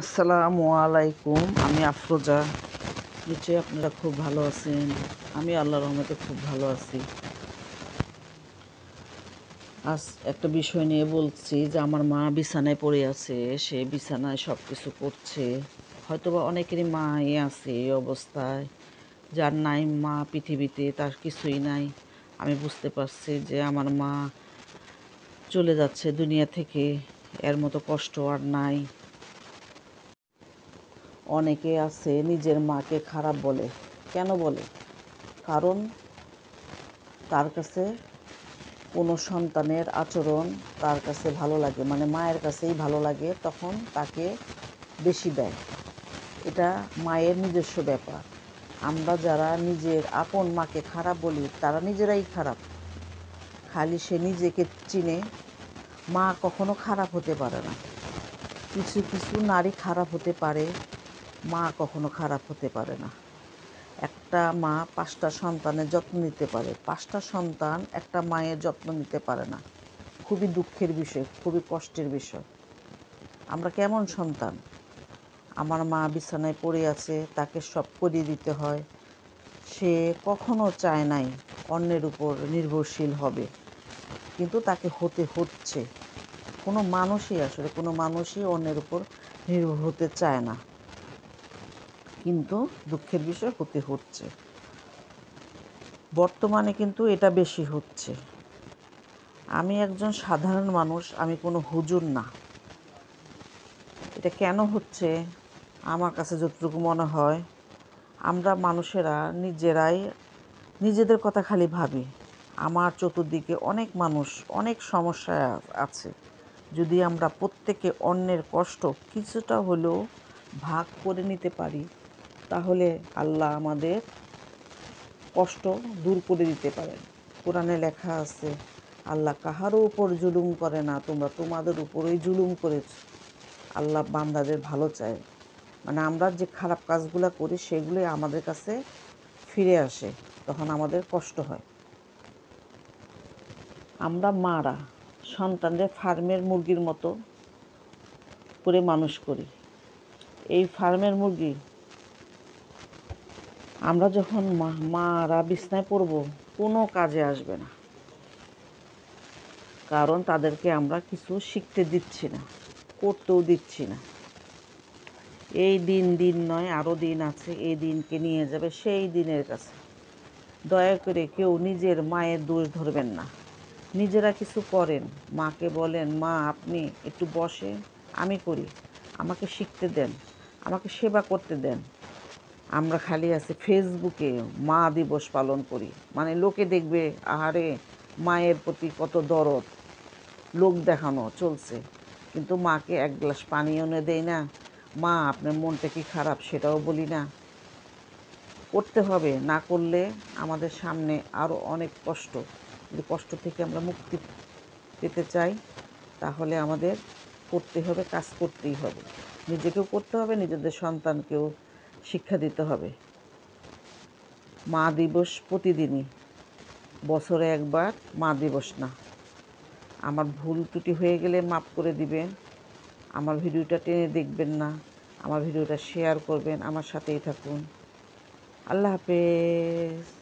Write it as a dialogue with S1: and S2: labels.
S1: আসসালামু আলাইকুম, আমি আফরোজা। নিশ্চয়ই আপনারা খুব ভালো আছেন। আমি আল্লাহর রহমতে খুব ভালো আছি। আজ একটা বিষয় নিয়ে বলছি যে, আমার মা বিছানায় পড়ে আছে, সে বিছানায় সব কিছু করছে। হয়তোবা অনেকেরই মা এ আছে এই অবস্থায়, যার নাই মা পৃথিবীতে, তার কিছুই নাই। আমি বুঝতে পারছি যে, আমার মা চলে যাচ্ছে দুনিয়া থেকে, এর মতো কষ্ট আর নাই। অনেকে আছে নিজের মাকে খারাপ বলে। কেন বলে? কারণ তার কাছে কোনো সন্তানের আচরণ তার কাছে ভালো লাগে মানে মায়ের কাছেই ভালো লাগে, তখন তাকে বেশি দেয়। এটা মায়ের নিজস্ব ব্যাপার। আমরা যারা নিজের আপন মাকে খারাপ বলি, তারা নিজেরাই খারাপ। খালি সে নিজেকে চিনে। মা কখনো খারাপ হতে পারে না। কিছু কিছু নারী খারাপ হতে পারে। মা কখনো খারাপ হতে পারে না। একটা মা পাঁচটা সন্তানের যত্ন নিতে পারে। পাঁচটা সন্তান একটা মায়ের যত্ন নিতে পারে না। খুবই দুঃখের বিষয়, খুবই কষ্টের বিষয়। আমরা কেমন সন্তান? আমার মা বিছানায় পড়ে আছে, তাকে সব করিয়ে দিতে হয়। সে কখনো চায় নাই অন্যের উপর নির্ভরশীল হবে। কিন্তু তাকে হতে হচ্ছে। কোনো মানুষই আসলে, কোনো মানুষই অন্যের উপর নির্ভর হতে চায় না। কিন্তু দুঃখের বিষয় হতে হচ্ছে। বর্তমানে কিন্তু এটা বেশি হচ্ছে। আমি একজন সাধারণ মানুষ, আমি কোনো হুজুর না। এটা কেন হচ্ছে? আমার কাছে যতটুকু মনে হয়, আমরা মানুষেরা নিজেরাই, নিজেদের কথা খালি ভাবি। আমার চতুর্দিকে অনেক মানুষ, অনেক সমস্যায় আছে। যদি আমরা প্রত্যেকে অন্যের কষ্ট কিছুটা হলেও ভাগ করে নিতে পারি তাহলে আল্লাহ আমাদের কষ্ট দূর করে দিতে পারেন। কোরআনে লেখা আছে, আল্লাহ কাহারও উপর জুলুম করে না, তোমরা তোমাদের উপরেই জুলুম করেছ। আল্লাহ বান্দাদের ভালো চায়। মানে আমরা যে খারাপ কাজগুলো করি, সেগুলোই আমাদের কাছে ফিরে আসে, তখন আমাদের কষ্ট হয়। আমরা মারা, সন্তানদের ফার্মের মুরগির মতো করে মানুষ করি। এই ফার্মের মুরগি আমরা যখন মা, মারা বিছনায় পড়ব, কোনো কাজে আসবে না। কারণ তাদেরকে আমরা কিছু শিখতে দিচ্ছি না, করতেও দিচ্ছি না। এই দিন দিন নয় আরও দিন আছে, এই দিনকে নিয়ে যাবে সেই দিনের কাছে। দয়া করে কেউ নিজের মায়ের দোষ ধরবেন না। নিজেরা কিছু করেন। মাকে বলেন, মা, আপনি একটু বসে আমি করি। আমাকে শিখতে দেন। আমাকে সেবা করতে দেন। আমরা খালি আছি ফেসবুকে মা দিবস পালন করি। মানে লোকে দেখবে, আহারে, মায়ের প্রতি কত দরদ। লোক দেখানো চলছে। কিন্তু মাকে এক গ্লাস পানি এনে দেয় না। মা, আপনার মনটা কি খারাপ সেটাও বলি না। করতে হবে, না করলে আমাদের সামনে আরও অনেক কষ্ট। যদি কষ্ট থেকে আমরা মুক্তি পেতে চাই, তাহলে আমাদের করতে হবে, কাজ করতেই হবে। নিজেকেও করতে হবে, নিজেদের সন্তানকেও শিক্ষা দিতে হবে। মা দিবস প্রতিদিনই। বছরে একবার মা দিবস না। আমার ভুল ত্রুটি হয়ে গেলে মাফ করে দিবেন। আমার ভিডিওটা টেনে দেখবেন না। আমার ভিডিওটা শেয়ার করবেন। আমার সাথেই থাকুন। আল্লাহ হাফেজ।